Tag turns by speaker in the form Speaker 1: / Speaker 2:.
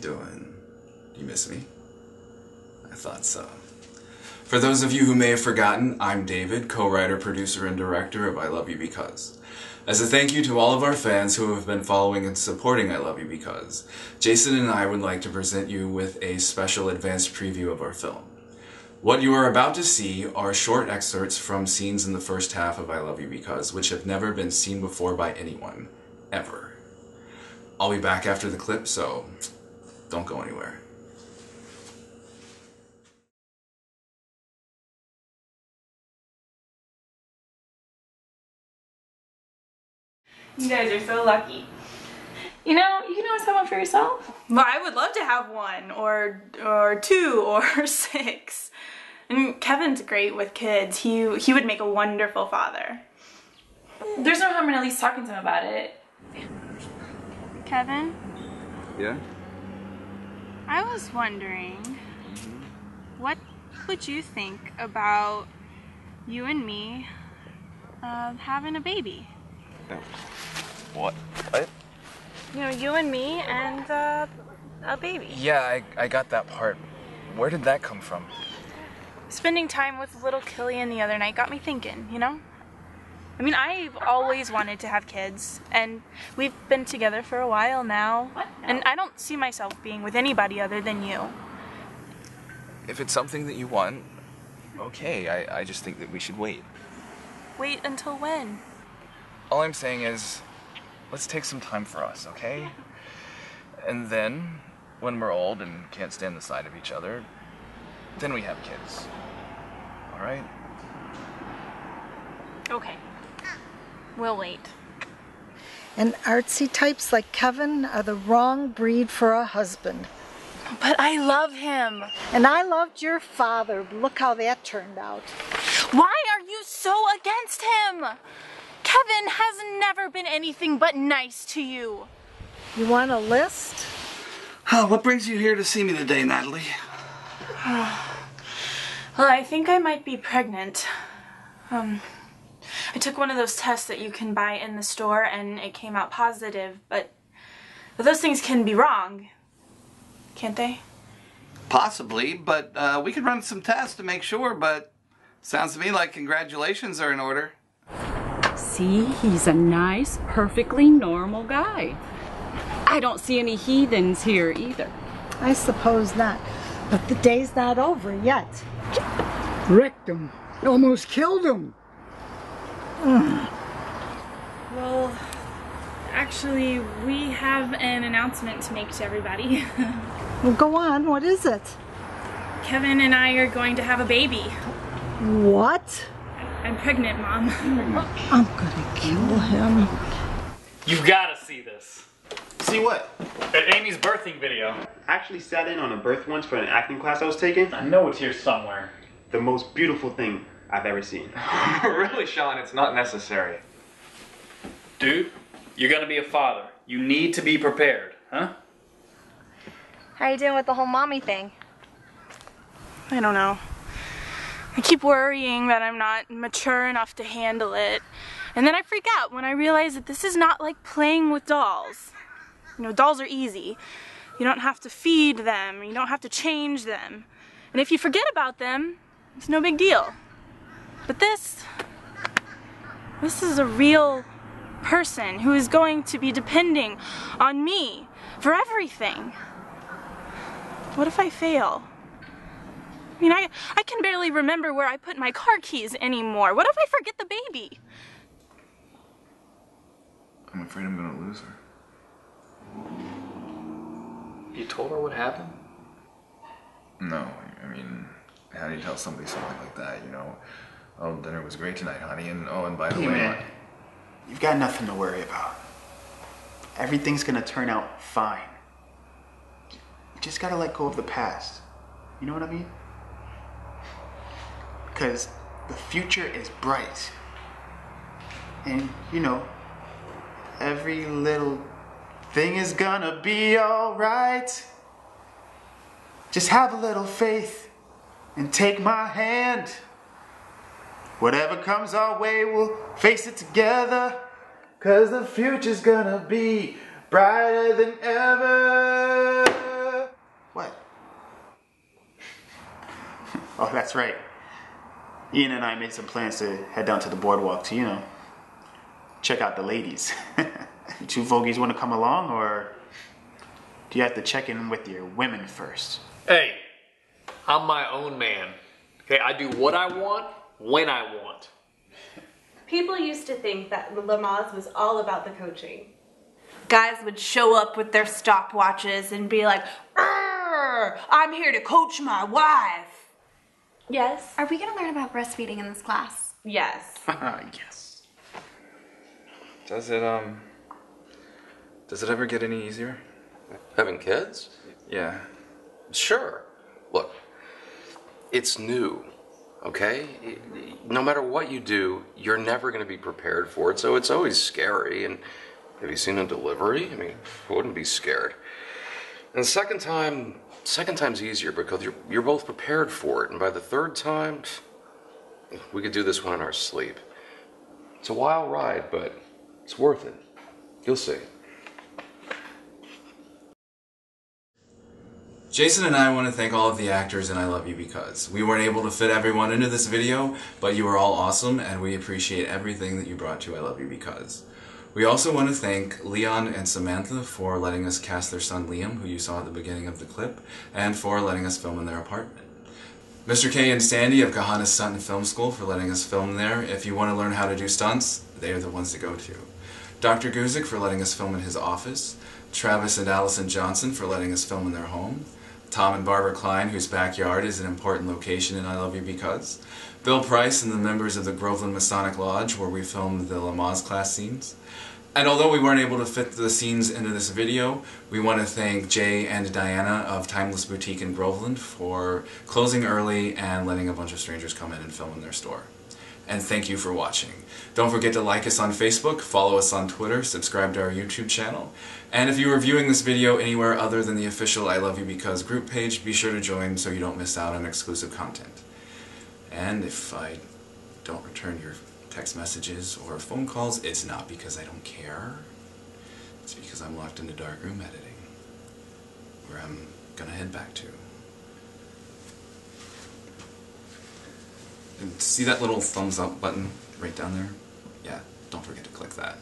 Speaker 1: doing? You miss me? I thought so. For those of you who may have forgotten, I'm David, co-writer, producer, and director of I Love You Because. As a thank you to all of our fans who have been following and supporting I Love You Because, Jason and I would like to present you with a special advanced preview of our film. What you are about to see are short excerpts from scenes in the first half of I Love You Because, which have never been seen before by anyone, ever. I'll be back after the clip, so don't go anywhere.
Speaker 2: You guys are so lucky.
Speaker 3: You know, you can always have one for yourself.
Speaker 2: Well, I would love to have one, or or two, or six. And Kevin's great with kids. He he would make a wonderful father.
Speaker 3: There's no harm in at least talking to him about it.
Speaker 4: Kevin,
Speaker 1: Yeah?
Speaker 4: I was wondering, what would you think about you and me uh, having a baby?
Speaker 5: What? What?
Speaker 4: You know, you and me and uh, a baby.
Speaker 5: Yeah, I, I got that part. Where did that come from?
Speaker 4: Spending time with little Killian the other night got me thinking, you know? I mean, I've always wanted to have kids, and we've been together for a while now.
Speaker 3: What?
Speaker 4: And I don't see myself being with anybody other than you.
Speaker 5: If it's something that you want, okay. I, I just think that we should wait.
Speaker 4: Wait until when?
Speaker 5: All I'm saying is, let's take some time for us, okay? And then, when we're old and can't stand the sight of each other, then we have kids. Alright?
Speaker 4: Okay. We'll wait.
Speaker 6: And artsy types like Kevin are the wrong breed for a husband.
Speaker 4: But I love him.
Speaker 6: And I loved your father. Look how that turned out.
Speaker 4: Why are you so against him? Kevin has never been anything but nice to you.
Speaker 6: You want a list?
Speaker 7: Oh, what brings you here to see me today, Natalie?
Speaker 2: Well, I think I might be pregnant. Um, I took one of those tests that you can buy in the store, and it came out positive. But, but those things can be wrong, can't they?
Speaker 7: Possibly, but uh, we could run some tests to make sure, but sounds to me like congratulations are in order.
Speaker 8: See, he's a nice, perfectly normal guy. I don't see any heathens here either.
Speaker 6: I suppose not. But the day's not over yet.
Speaker 9: Wrecked him. Almost killed him.
Speaker 2: Well, actually, we have an announcement to make to everybody.
Speaker 6: Well, go on. What is it?
Speaker 2: Kevin and I are going to have a baby.
Speaker 6: What?
Speaker 2: I'm pregnant, Mom.
Speaker 6: I'm gonna kill him.
Speaker 10: You've got to see this.
Speaker 11: See what?
Speaker 10: At Amy's birthing video.
Speaker 11: I actually sat in on a birth once for an acting class I was taking.
Speaker 10: I know it's here somewhere.
Speaker 11: The most beautiful thing I've ever seen.
Speaker 5: really, Sean, it's not necessary.
Speaker 10: Dude, you're gonna be a father. You need to be prepared, huh?
Speaker 4: How are you doing with the whole mommy thing?
Speaker 2: I don't know. I keep worrying that I'm not mature enough to handle it. And then I freak out when I realize that this is not like playing with dolls. You know, dolls are easy. You don't have to feed them, you don't have to change them. And if you forget about them, it's no big deal. But this, this is a real person who is going to be depending on me for everything. What if I fail? I mean, I, I can barely remember where I put my car keys anymore. What if I forget the baby?
Speaker 5: I'm afraid I'm gonna lose her.
Speaker 10: You told her what happened?
Speaker 5: No, I mean, how do you tell somebody something like that, you know? Oh, dinner was great tonight, honey, and oh, and by the
Speaker 11: Hey,
Speaker 5: way,
Speaker 11: man. You've got nothing to worry about. Everything's gonna turn out fine. You just gotta let go of the past. You know what I mean? Because the future is bright. And, you know, every little thing is gonna be alright. Just have a little faith and take my hand. Whatever comes our way, we'll face it together. Cause the future's gonna be brighter than ever. What? Oh, that's right. Ian and I made some plans to head down to the boardwalk to, you know, check out the ladies. Two fogies want to come along, or do you have to check in with your women first?
Speaker 12: Hey, I'm my own man. Okay, I do what I want when I want.
Speaker 13: People used to think that Lamaze was all about the coaching. Guys would show up with their stopwatches and be like, I'm here to coach my wife. Yes.
Speaker 14: Are we going to learn about breastfeeding in this class?
Speaker 13: Yes.
Speaker 11: yes.
Speaker 1: Does it, um. Does it ever get any easier?
Speaker 15: Having kids?
Speaker 1: Yeah.
Speaker 15: Sure. Look, it's new, okay? No matter what you do, you're never going to be prepared for it, so it's always scary. And have you seen a delivery? I mean, wouldn't be scared. And second time, second time's easier because you're you're both prepared for it, and by the third time, we could do this one in our sleep. It's a wild ride, but it's worth it. You'll see.
Speaker 1: Jason and I want to thank all of the actors in I Love You Because. We weren't able to fit everyone into this video, but you were all awesome and we appreciate everything that you brought to I Love You Because. We also want to thank Leon and Samantha for letting us cast their son Liam, who you saw at the beginning of the clip, and for letting us film in their apartment. Mr. K and Sandy of Kahana Stunt and Film School for letting us film there. If you want to learn how to do stunts, they are the ones to go to. Dr. Guzik for letting us film in his office. Travis and Allison Johnson for letting us film in their home. Tom and Barbara Klein, whose backyard is an important location in I Love You Because. Bill Price and the members of the Groveland Masonic Lodge, where we filmed the Lamaze class scenes. And although we weren't able to fit the scenes into this video, we want to thank Jay and Diana of Timeless Boutique in Groveland for closing early and letting a bunch of strangers come in and film in their store. And thank you for watching. Don't forget to like us on Facebook, follow us on Twitter, subscribe to our YouTube channel. And if you are viewing this video anywhere other than the official I Love You Because group page, be sure to join so you don't miss out on exclusive content. And if I don't return your text messages or phone calls, it's not because I don't care. It's because I'm locked in a dark room editing, where I'm gonna head back to. And see that little thumbs up button right down there? Yeah, don't forget to click that.